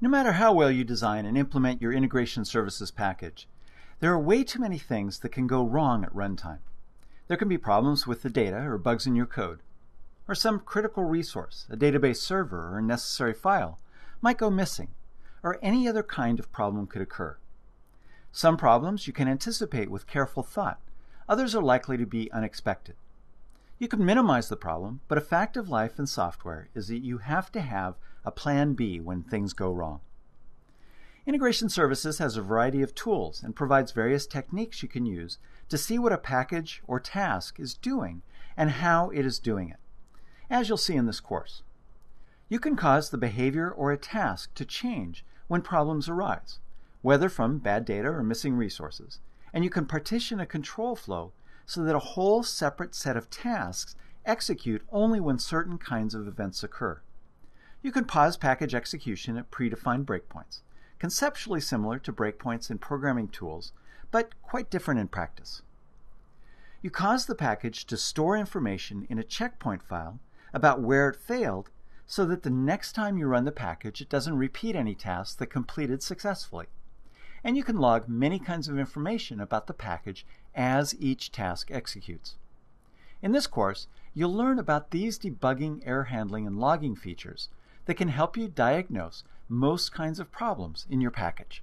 No matter how well you design and implement your integration services package, there are way too many things that can go wrong at runtime. There can be problems with the data or bugs in your code, or some critical resource, a database server or a necessary file, might go missing, or any other kind of problem could occur. Some problems you can anticipate with careful thought, others are likely to be unexpected. You can minimize the problem, but a fact of life in software is that you have to have a plan B when things go wrong. Integration Services has a variety of tools and provides various techniques you can use to see what a package or task is doing and how it is doing it, as you'll see in this course. You can cause the behavior or a task to change when problems arise, whether from bad data or missing resources, and you can partition a control flow so that a whole separate set of tasks execute only when certain kinds of events occur. You can pause package execution at predefined breakpoints, conceptually similar to breakpoints in programming tools, but quite different in practice. You cause the package to store information in a checkpoint file about where it failed so that the next time you run the package, it doesn't repeat any tasks that completed successfully. And you can log many kinds of information about the package as each task executes. In this course, you'll learn about these debugging, error handling, and logging features that can help you diagnose most kinds of problems in your package.